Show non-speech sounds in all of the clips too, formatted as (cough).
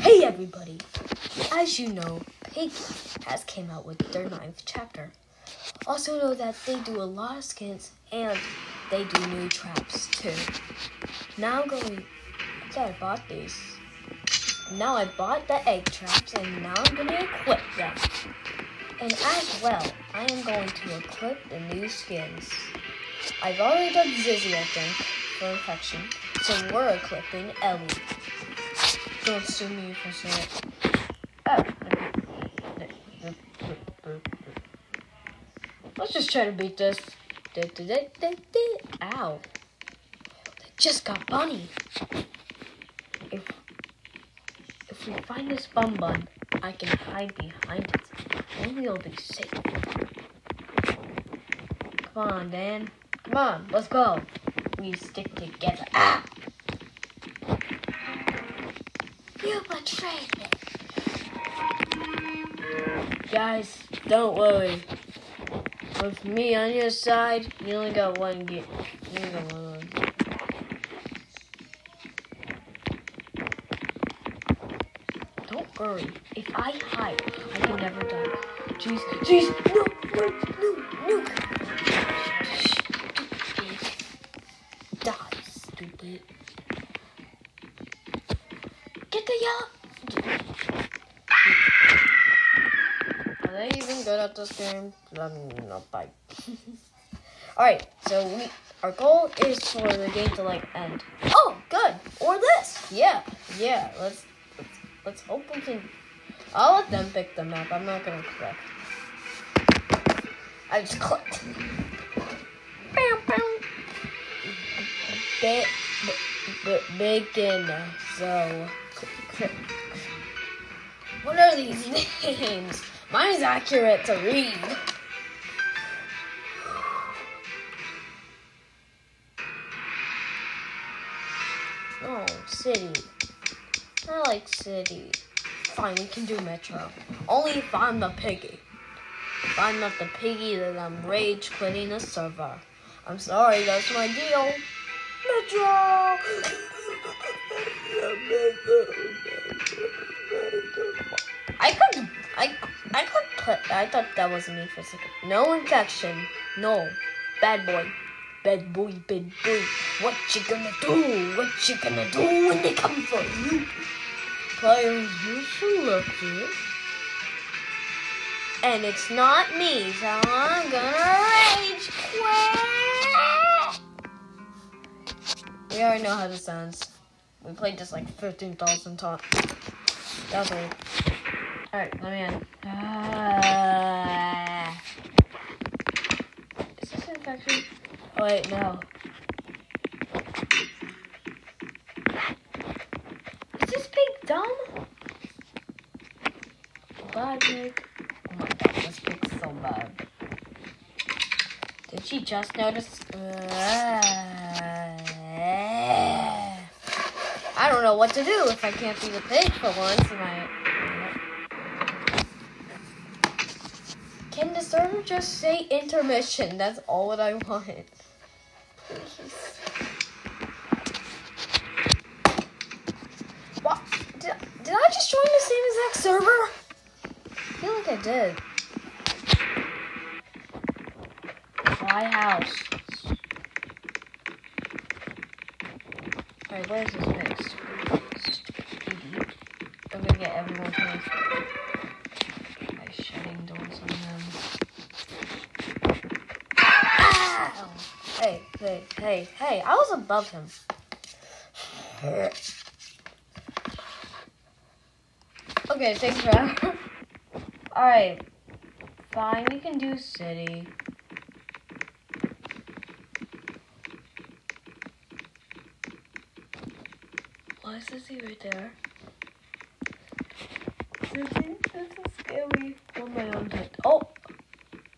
Hey everybody! As you know, Piggy has came out with their ninth chapter. Also know that they do a lot of skins and they do new traps too. Now I'm going. Yeah, I bought these. Now I bought the egg traps and now I'm gonna equip them. And as well, I am going to equip the new skins. I've already done Zizzy, I think, for infection. So we're equipping Elly. Don't sue me for saying it. Oh. Let's just try to beat this. Ow. They just got Bunny. If if we find this bum bun, I can hide behind it. Then we'll be safe. Come on, Dan. Come on, let's go. We stick together. Ah! You betrayed me. Guys, don't worry. With me on your side, you only got one game. You only got one. Don't worry. If I hide, I can never die. Jeez, jeez, no, no, no, no. Die, stupid. Are they even good at this game? Um, no, bye. Alright, so we our goal is for the game to like end. Oh, good. Or this. Yeah, yeah. Let's let's, let's hope we can. I'll let them pick the map. I'm not gonna click. I just clicked. Bam, bam. Ba- b- b- bacon. So, what are these (laughs) names? Mine's accurate to read. Oh, city. I like city. Fine, we can do metro. Only if I'm the piggy. If I'm not the piggy, then I'm rage quitting the server. I'm sorry, that's my deal. Metro! I thought that was me for a second. No infection. No. Bad boy. Bad boy, bad boy. What you gonna do? What you gonna do when they come for you? Players you selected. And it's not me, so I'm gonna rage quit. We already know how this sounds. We played this like 15,000 times. That was weird. Alright, let me in. Ah. Is this infection? Oh wait, no. Is this pig dumb? Bad pig. Oh my god, this pig's so bad. Did she just notice? Ah. I don't know what to do if I can't be the pig for once. Am I? Can the server just say intermission? That's all that I want. Please. What? Did, did I just join the same exact server? I feel like I did. My house. Alright, where's this fixed? Hey, hey, I was above him. Okay, take forever. (laughs) Alright. Fine, we can do city. Why is Zizzy right there? Zizzy, this is scary. On my own. Oh!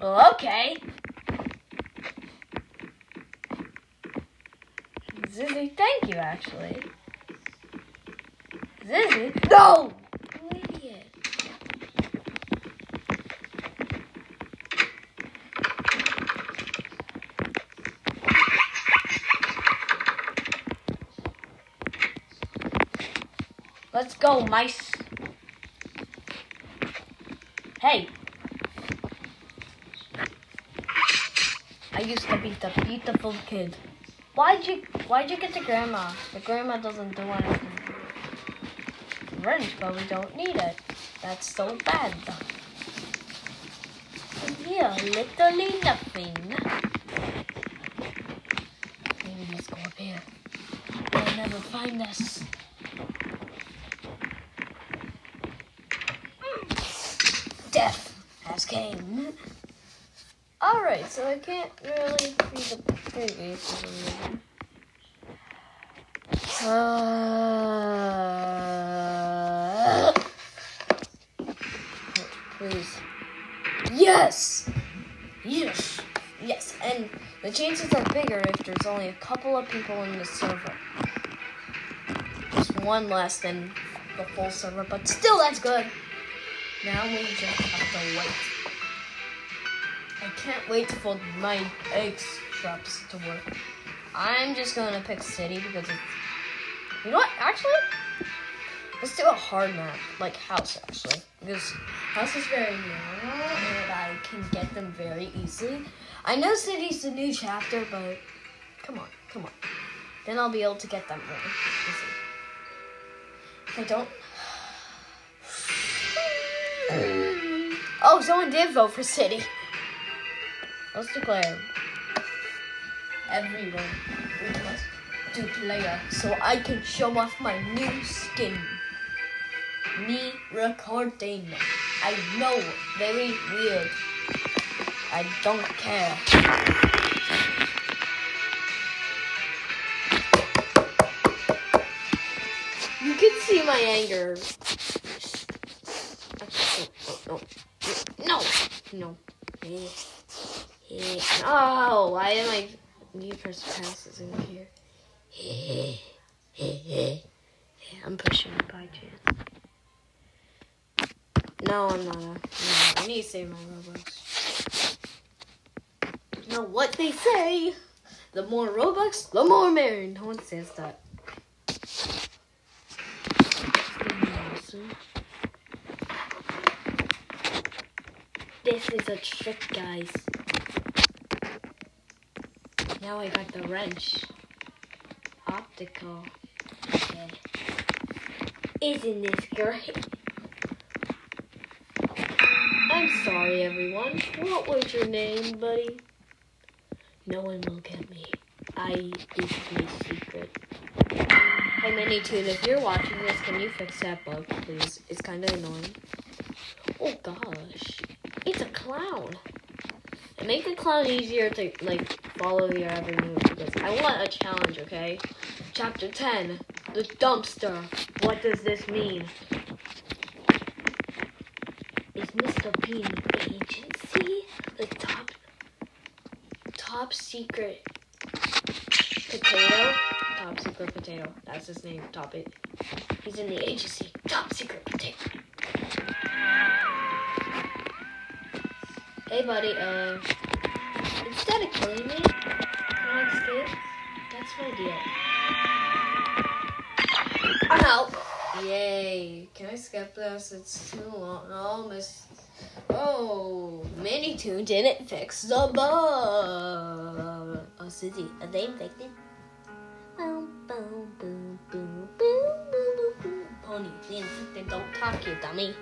Okay. Thank you, actually. Zizzy? No! You idiot. Let's go, mice. Hey. I used to be the beautiful kid. Why'd you Why'd you get the grandma? The grandma doesn't do anything. Wrench, but we don't need it. That's so bad. Here, literally nothing. Maybe let's go up here. They'll never find us. Mm. Death has came. Alright, so I can't really read the preview. Uh, please. Yes! Yes! Yes, and the chances are bigger if there's only a couple of people in the server. Just one less than the full server, but still that's good. Now we just have to wait. I can't wait for my eggs traps to work. I'm just gonna pick city because it's. You know what? Actually, let's do a hard map, like house actually, because house is very narrow and I can get them very easily. I know city's the new chapter, but come on, come on. Then I'll be able to get them really. If I don't. (sighs) Oh, someone did vote for city. Let's declare. Everyone we must do player so I can show off my new skin. Me recording. I know, very weird. I don't care. You can see my anger. No, no, no. no. Oh, why am I? New person passes in here. I'm pushing by chance. No, I'm not. No, I need to save my Robux. No, what they say? The more Robux, the more merry. No one says that. This is a trick, guys. Now I got the wrench. Optical. Yeah. Isn't this great? I'm sorry, everyone. What was your name, buddy? No one will get me. I is my secret. Hey, MiniToon, if you're watching this, can you fix that bug, please? It's kind of annoying. Oh gosh, it's a clown. Make the clown easier to like follow your every move because I want a challenge. Okay, Chapter 10, the dumpster. What does this mean? Is Mr. Bean agency the top top secret potato? Top secret potato. That's his name. Top it. He's in the agency. Top secret potato. Hey, buddy. Uh, instead of killing me, can I escape? That's my deal. I'm out. Yay. Can I skip this? It's too long. Oh, miss. Oh, MiniToon didn't fix the bug. Oh, Susie, are they infected? Boom, boom, boom, boom, boom, boom, boom, boom. Pony, the infected don't talk, you dummy.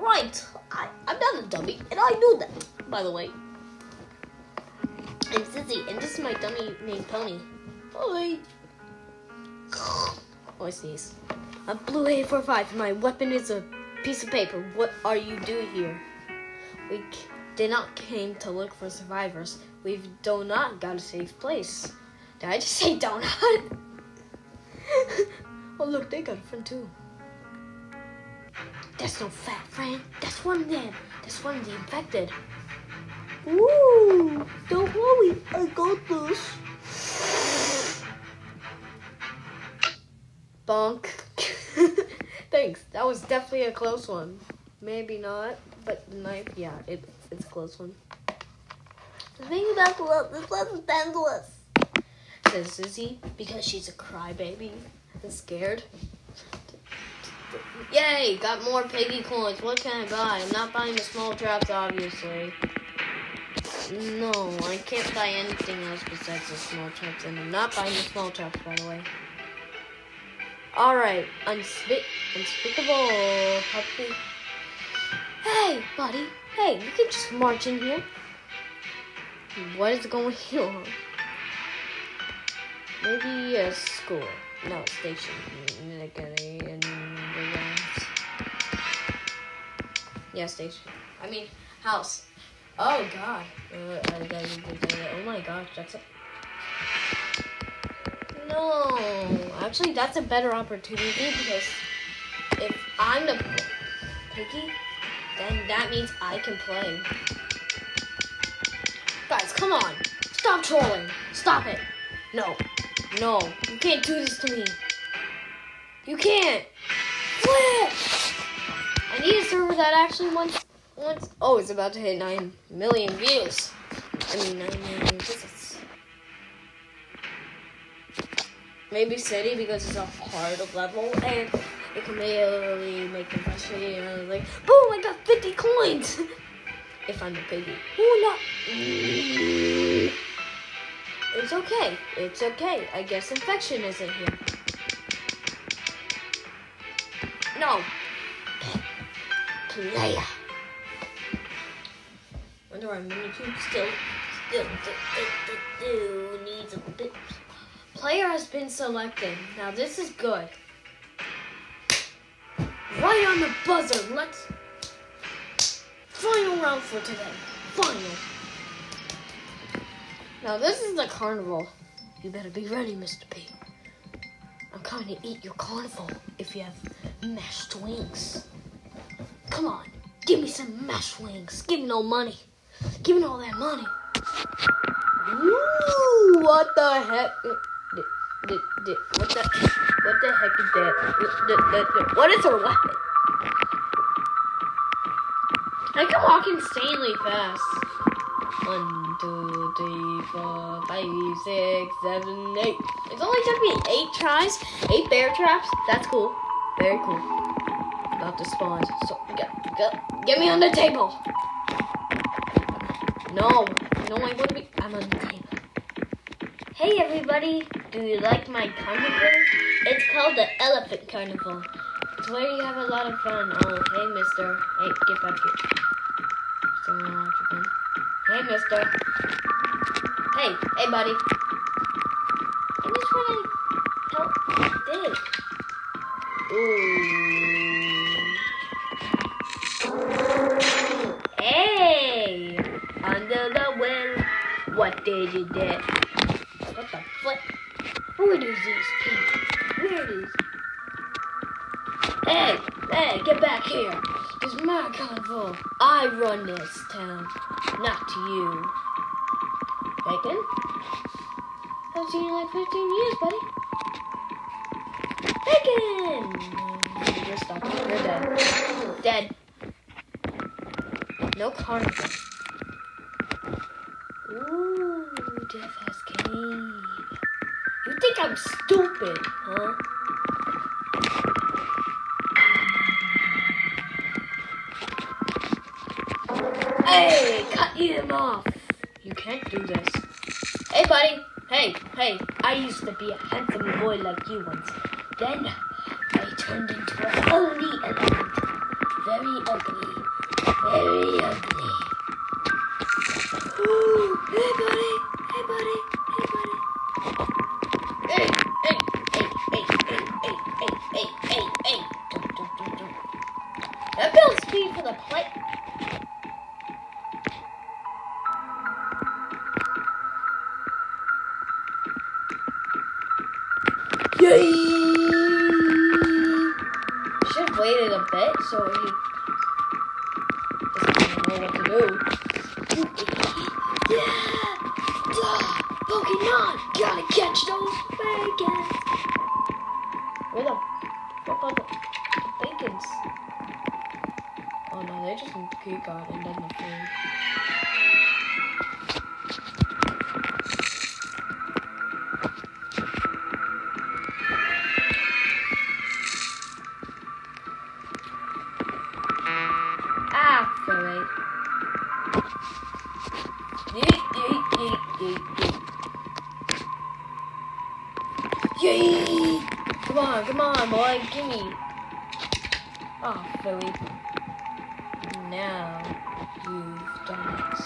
Right, I, I'm not a dummy, and I knew that, by the way. I'm Susie, and this is my dummy named Pony. Hi. Oh, I sneeze. A blue A45. My weapon is a piece of paper. What are you doing here? We did not came to look for survivors. We've do not got a safe place. Did I just say donut? (laughs) oh look, they got a friend too. That's no fat friend. That's one of them. That's one of the infected. Ooh, don't worry, I got this. Bonk. (laughs) Thanks. That was definitely a close one. Maybe not, but the knife, yeah, it, it's a close one. The thing about the love, this was endless. Says Susie, because she's a crybaby and scared. Yay! Got more piggy coins. What can I buy? I'm not buying the small traps, obviously. No, I can't buy anything else besides the small traps, and I'm not buying the small traps, by the way. Alright, unspe- unspeakable puppy. Hey, buddy. Hey, you can just march in here. What is going (laughs) on? Maybe a school. No, station. Yeah, station. I mean, house. Oh, God. Uh, oh, my gosh. That's it. No. Actually, that's a better opportunity because if I'm the piggy, then that means I can play. Guys, come on. Stop trolling. Stop it. No. No. You can't do this to me. You can't. Flip! I need a server that actually wants, wants. Oh, it's about to hit 9 million views. I mean, 9 million visits. Maybe City because it's a hard level and it can really make them frustrated and like, boom, I got 50 coins! (laughs) if I'm the piggy. Ooh, no. It's okay. It's okay. I guess infection isn't here. No. Player. Wonder why Minikube still, still, still, still needs a bit. Player has been selected. Now this is good. Right on the buzzer. Let's Final round for today. Final. Now this is the carnival. You better be ready, Mr. P. I'm coming to eat your carnival if you have mashed wings. Come on, give me some mashed wings. Give me no money. Give me all that money. Ooh, what the heck? What the, what the heck is that? What is her weapon? I can walk insanely fast. One, two, three, four, five, six, seven, eight. It's only took me eight tries, eight bear traps. That's cool. Very cool. About to spawn. So get, get, get me on the table. No, no, I wouldn't be. I'm on the table. Hey everybody, do you like my carnival? It's called the Elephant Carnival. It's where you have a lot of fun. Oh, hey mister. Hey, get back here. Uh, hey, mister. Hey, hey, buddy. I just want to help dig. Ooh. What did? What the flip? Where is these people? Where is? Hey! Hey, get back here! It's my carnival. I run this town, not you. Bacon? I've seen you in like 15 years, buddy. Bacon! You're stuck. You're dead. Dead. No carnival. Stupid, huh? Hey, cut him off. You can't do this. Hey, buddy. Hey, hey. I used to be a handsome boy like you once. Then I turned into a ugly elephant. Very ugly. Very ugly. The play. Yay! Should have waited a bit so he doesn't know what to do. yeah! Duh! Pokemon! Gotta catch those bacons! Where the fuck are the bacons? Oh no, they just keep going and then the food. Come on, come on, boy, gimme. Ah, oh, Philly. Now you've done it.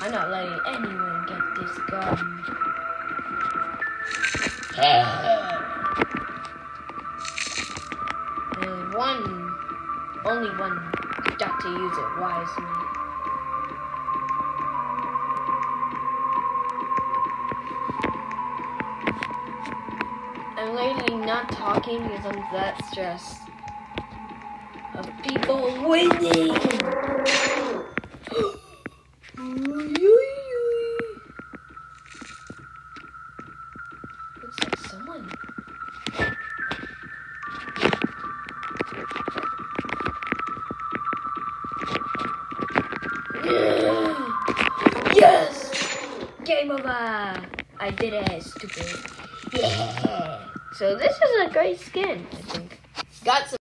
I'm not letting anyone get this gun. Only one, only one got to use it wisely. I'm literally not talking because I'm that stressed people winning. (gasps) Looks someone. (gasps) Yes! Game over! I did it, stupid. Yeah. So this is a great skin, I think. Got some.